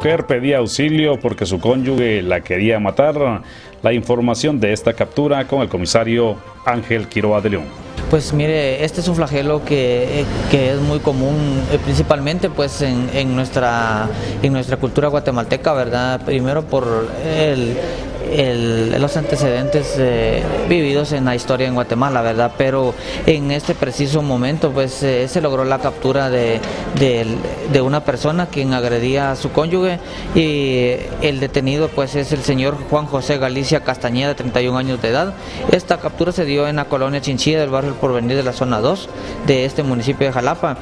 mujer pedía auxilio porque su cónyuge la quería matar. La información de esta captura con el comisario Ángel Quiroa de León. Pues mire, este es un flagelo que, que es muy común, eh, principalmente pues en, en, nuestra, en nuestra cultura guatemalteca, ¿verdad? Primero por el, el, los antecedentes eh, vividos en la historia en Guatemala, ¿verdad? Pero en este preciso momento, pues eh, se logró la captura de, de, de, una persona quien agredía a su cónyuge y el detenido, pues es el señor Juan José Galicia Castañeda, de 31 años de edad. Esta captura se dio en la colonia Chinchilla del barrio Porvenir de la zona 2 de este municipio de Jalapa.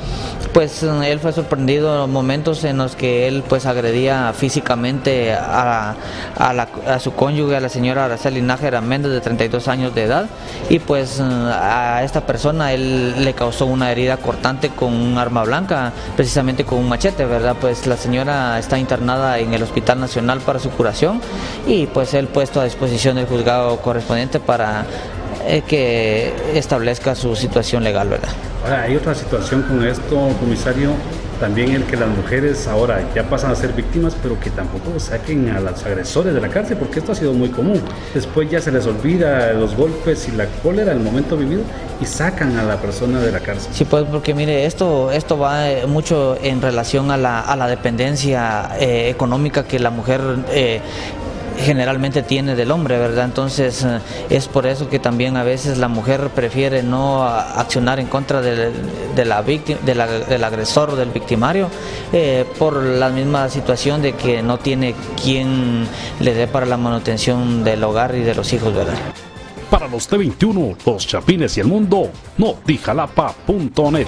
Pues él fue sorprendido en momentos en los que él pues agredía físicamente a, a, la, a su cónyuge a la señora Araceli Nájera Méndez de 32 años de edad y pues a esta persona él le causó una herida cortante con un arma blanca, precisamente con un machete, ¿verdad? Pues la señora está internada en el Hospital Nacional para su curación y pues él puesto a disposición del juzgado correspondiente para eh, que establezca su situación legal, ¿verdad? Ahora, hay otra situación con esto, comisario, también el que las mujeres ahora ya pasan a ser víctimas, pero que tampoco saquen a los agresores de la cárcel, porque esto ha sido muy común. Después ya se les olvida los golpes y la cólera del momento vivido y sacan a la persona de la cárcel. Sí, pues porque mire, esto, esto va mucho en relación a la, a la dependencia eh, económica que la mujer eh, generalmente tiene del hombre, ¿verdad? Entonces es por eso que también a veces la mujer prefiere no accionar en contra de, la víctima, del agresor o del victimario eh, por la misma situación de que no tiene quien le dé para la manutención del hogar y de los hijos, ¿verdad? Para los T21, los Chapines y el mundo, notijalapa.net.